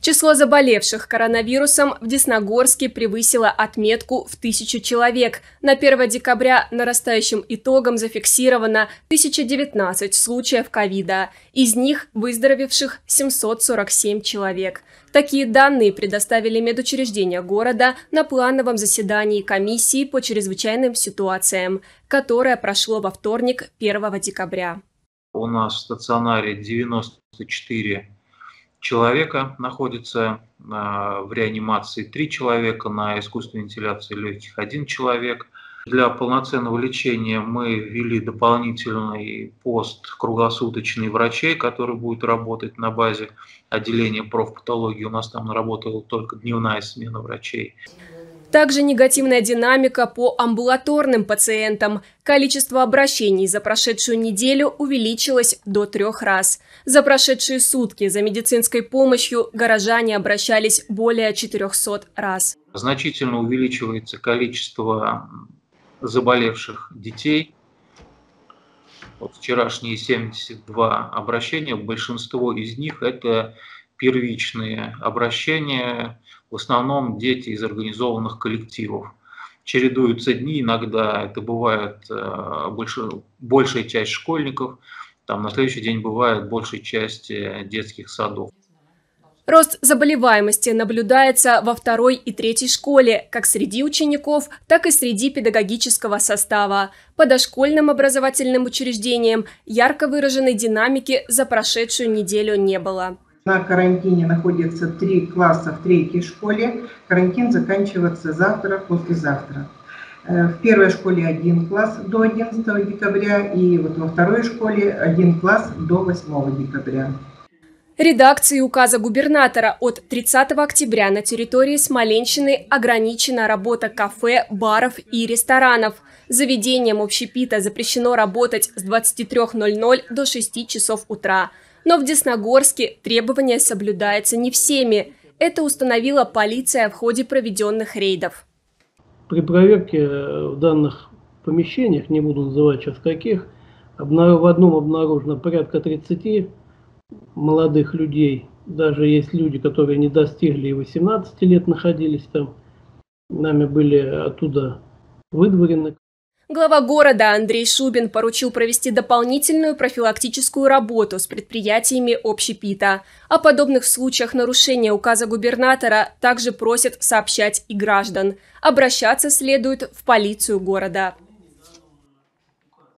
Число заболевших коронавирусом в Десногорске превысило отметку в тысячу человек. На 1 декабря нарастающим итогом зафиксировано 1019 случаев ковида. Из них выздоровевших 747 человек. Такие данные предоставили медучреждения города на плановом заседании комиссии по чрезвычайным ситуациям, которое прошло во вторник 1 декабря. У нас в стационаре 94 человека находится а, в реанимации, три человека на искусственной вентиляции легких, один человек. Для полноценного лечения мы ввели дополнительный пост круглосуточный врачей, который будет работать на базе отделения профпатологии. У нас там работала только дневная смена врачей. Также негативная динамика по амбулаторным пациентам. Количество обращений за прошедшую неделю увеличилось до трех раз. За прошедшие сутки за медицинской помощью горожане обращались более 400 раз. Значительно увеличивается количество заболевших детей. Вот вчерашние 72 обращения, большинство из них это первичные обращения, в основном дети из организованных коллективов. Чередуются дни, иногда это бывает э, больше, большая часть школьников, там на следующий день бывает большая часть детских садов. Рост заболеваемости наблюдается во второй и третьей школе, как среди учеников, так и среди педагогического состава. По дошкольным образовательным учреждениям ярко выраженной динамики за прошедшую неделю не было. На карантине находится три класса в третьей школе. Карантин заканчивается завтра, послезавтра. Э, в первой школе один класс до 11 декабря и вот во второй школе один класс до 8 декабря. Редакции указа губернатора от 30 октября на территории Смоленщины ограничена работа кафе, баров и ресторанов. Заведениям общепита запрещено работать с 23.00 до 6 часов утра. Но в Десногорске требования соблюдаются не всеми. Это установила полиция в ходе проведенных рейдов. При проверке э, в данных помещениях, не буду называть сейчас каких, в одном обнаружено порядка 30 молодых людей. Даже есть люди, которые не достигли и 18 лет находились там. Нами были оттуда выдворены. Глава города Андрей Шубин поручил провести дополнительную профилактическую работу с предприятиями общепита. О подобных случаях нарушения указа губернатора также просят сообщать и граждан. Обращаться следует в полицию города.